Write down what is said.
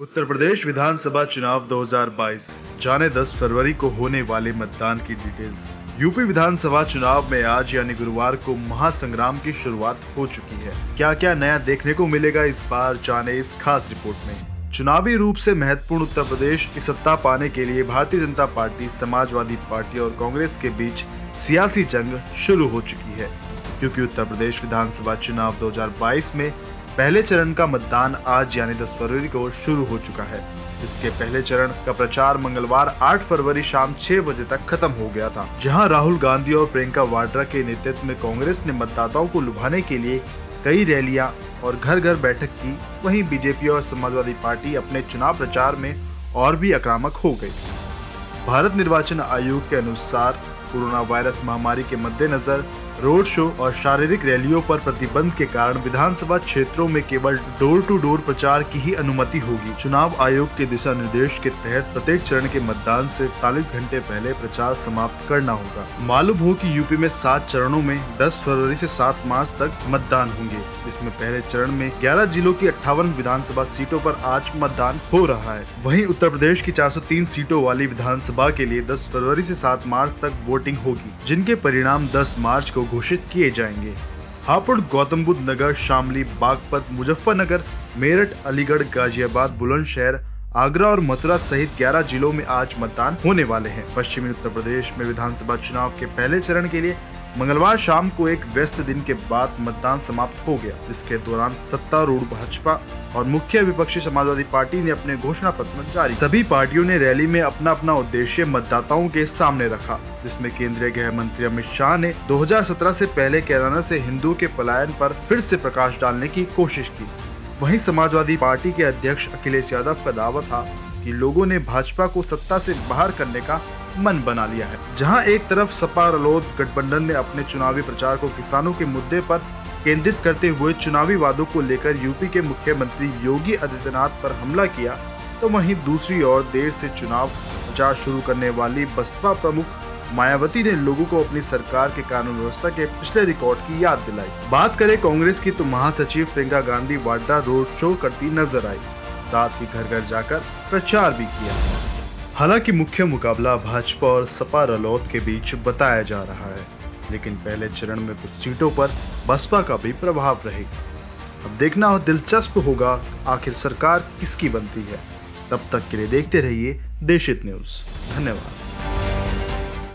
उत्तर प्रदेश विधानसभा चुनाव 2022 जाने 10 फरवरी को होने वाले मतदान की डिटेल्स यूपी विधानसभा चुनाव में आज यानी गुरुवार को महासंग्राम की शुरुआत हो चुकी है। क्या क्या नया देखने को मिलेगा इस बार, जाने इस खास रिपोर्ट में। चुनावी रूप से महत्वपूर्ण उत्तर प्रदेश की सत्ता पाने के लिए भारतीय जनता पार्टी, समाजवादी पार्टी और कांग्रेस के बीच सियासी जंग शुरू हो चुकी है। क्योंकि उत्तर प्रदेश विधानसभा चुनाव 2022 में पहले चरण का मतदान आज, यानी 10 फरवरी को शुरू हो चुका है। इसके पहले चरण का प्रचार मंगलवार 8 फरवरी शाम 6 बजे तक खत्म हो गया था, जहाँ राहुल गांधी और प्रियंका वाड्रा के नेतृत्व में कांग्रेस ने मतदाताओं को लुभाने के लिए कई रैलियाँ और घर घर बैठक की। वहीं बीजेपी और समाजवादी पार्टी अपने चुनाव प्रचार में और भी आक्रामक हो गई। भारत निर्वाचन आयोग के अनुसार कोरोना वायरस महामारी के मद्देनजर रोड शो और शारीरिक रैलियों पर प्रतिबंध के कारण विधानसभा क्षेत्रों में केवल डोर टू डोर प्रचार की ही अनुमति होगी। चुनाव आयोग के दिशा निर्देश के तहत प्रत्येक चरण के मतदान से 40 घंटे पहले प्रचार समाप्त करना होगा। मालूम हो कि यूपी में सात चरणों में 10 फरवरी से 7 मार्च तक मतदान होंगे। इसमें पहले चरण में 11 जिलों की अट्ठावन विधानसभा सीटों पर आज मतदान हो रहा है। वहीं उत्तर प्रदेश की 403 सीटों वाली विधानसभा के लिए 10 फरवरी से 7 मार्च तक वोटिंग होगी, जिनके परिणाम 10 मार्च को घोषित किए जाएँगे। हापुड़ गौतम बुद्ध नगर शामली, बागपत, मुजफ्फरनगर, मेरठ, अलीगढ़, गाजियाबाद, बुलंदशहर, आगरा और मथुरा सहित 11 जिलों में आज मतदान होने वाले हैं। पश्चिमी उत्तर प्रदेश में विधानसभा चुनाव के पहले चरण के लिए मंगलवार शाम को एक व्यस्त दिन के बाद मतदान समाप्त हो गया, जिसके दौरान सत्तारूढ़ भाजपा और मुख्य विपक्षी समाजवादी पार्टी ने अपने घोषणा पत्र जारी। सभी पार्टियों ने रैली में अपना अपना उद्देश्य मतदाताओं के सामने रखा, जिसमें केंद्रीय गृह मंत्री अमित शाह ने 2017 से पहले कैराना से हिंदुओं के पलायन पर फिर से प्रकाश डालने की कोशिश की। वहीं समाजवादी पार्टी के अध्यक्ष अखिलेश यादव का दावा था कि लोगों ने भाजपा को सत्ता से बाहर करने का मन बना लिया है। जहाँ एक तरफ़ सपा रलोद गठबंधन ने अपने चुनावी प्रचार को किसानों के मुद्दे पर केंद्रित करते हुए चुनावी वादों को लेकर यूपी के मुख्यमंत्री योगी आदित्यनाथ पर हमला किया तो वहीं दूसरी ओर देर से चुनाव प्रचार शुरू करने वाली बसपा प्रमुख मायावती ने लोगों को अपनी सरकार के कानून व्यवस्था के पिछले रिकॉर्ड की याद दिलाई। बात करें कांग्रेस की तो महासचिव प्रियंका गांधी वाड्रा रोड शो करती नज़र आई, साथ ही घर घर जाकर प्रचार भी किया। हालाँकि मुख्य मुकाबला भाजपा और सपा रलौत के बीच बताया जा रहा है, लेकिन पहले चरण में कुछ सीटों पर बसपा का भी प्रभाव रहेगा। अब देखना हो दिलचस्प होगा आखिर सरकार किसकी बनती है। तब तक के लिए देखते रहिए देशित न्यूज़। धन्यवाद।